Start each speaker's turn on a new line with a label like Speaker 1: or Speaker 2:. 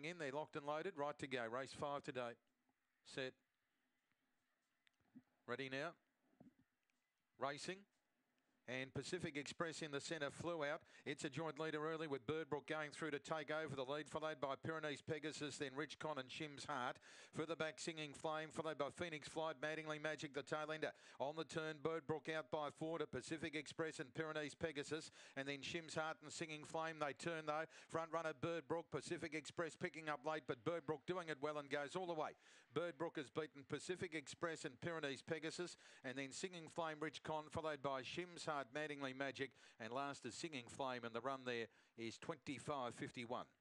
Speaker 1: coming in. They're locked and loaded. Right to go. Race five today. Set. Ready now. Racing. And Pacific Express in the centre flew out. It's a joint leader early with Birdbrook going through to take over the lead, followed by Pyrenees Pegasus, then Rich Con and Shim's Heart. Further back, Singing Flame, followed by Phoenix Flight, Mattingly Magic, the tail ender. On the turn, Birdbrook out by four to Pacific Express and Pyrenees Pegasus, and then Shim's Heart and Singing Flame. They turn though. Front runner Birdbrook, Pacific Express picking up late, but Birdbrook doing it well and goes all the way. Birdbrook has beaten Pacific Express and Pyrenees Pegasus, and then Singing Flame, Rich Con, followed by Shim's Heart, Mattingly Magic, and last is Singing Flame, and the run there is 25.51.